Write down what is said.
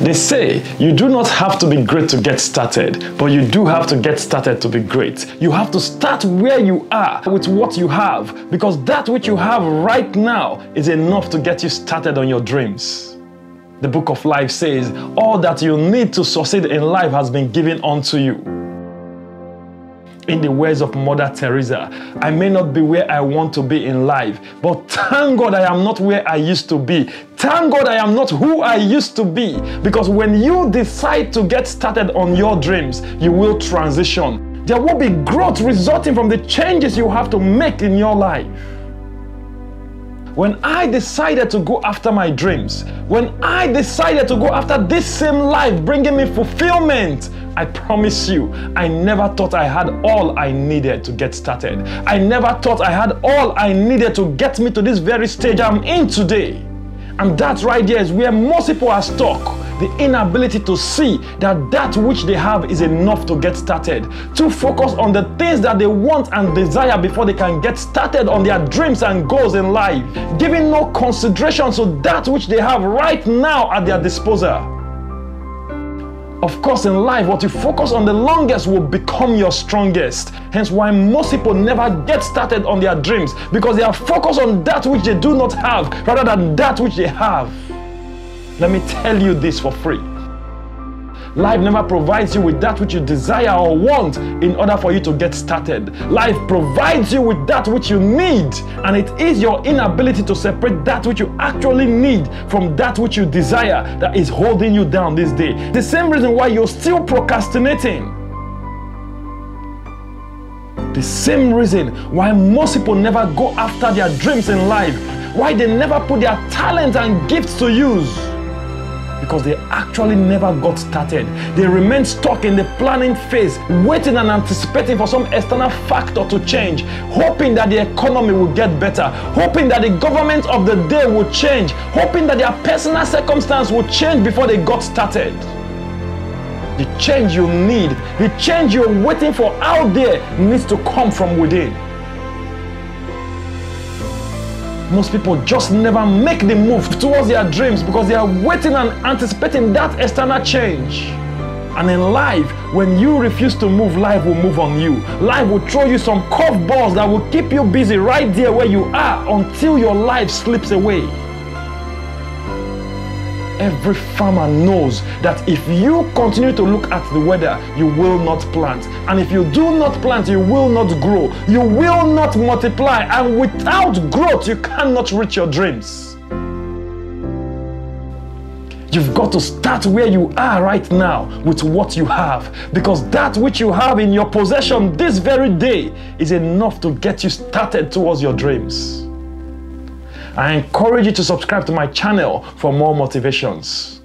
They say you do not have to be great to get started, but you do have to get started to be great. You have to start where you are with what you have, because that which you have right now is enough to get you started on your dreams. The book of life says, All that you need to succeed in life has been given unto you in the words of Mother Teresa, I may not be where I want to be in life, but thank God I am not where I used to be. Thank God I am not who I used to be. Because when you decide to get started on your dreams, you will transition. There will be growth resulting from the changes you have to make in your life. When I decided to go after my dreams, when I decided to go after this same life bringing me fulfillment, I promise you, I never thought I had all I needed to get started. I never thought I had all I needed to get me to this very stage I'm in today. And that right there is where most people are stuck. The inability to see that that which they have is enough to get started. To focus on the things that they want and desire before they can get started on their dreams and goals in life. Giving no consideration to that which they have right now at their disposal. Of course, in life, what you focus on the longest will become your strongest. Hence, why most people never get started on their dreams because they are focused on that which they do not have rather than that which they have. Let me tell you this for free. Life never provides you with that which you desire or want in order for you to get started. Life provides you with that which you need, and it is your inability to separate that which you actually need from that which you desire that is holding you down this day. The same reason why you're still procrastinating. The same reason why most people never go after their dreams in life, why they never put their talent and gifts to use because they actually never got started. They remain stuck in the planning phase, waiting and anticipating for some external factor to change, hoping that the economy will get better, hoping that the government of the day will change, hoping that their personal circumstance will change before they got started. The change you need, the change you're waiting for out there needs to come from within. Most people just never make the move towards their dreams because they are waiting and anticipating that external change. And in life, when you refuse to move, life will move on you. Life will throw you some curveballs that will keep you busy right there where you are until your life slips away. Every farmer knows that if you continue to look at the weather, you will not plant. And if you do not plant, you will not grow. You will not multiply. And without growth, you cannot reach your dreams. You've got to start where you are right now with what you have because that which you have in your possession this very day is enough to get you started towards your dreams. I encourage you to subscribe to my channel for more motivations.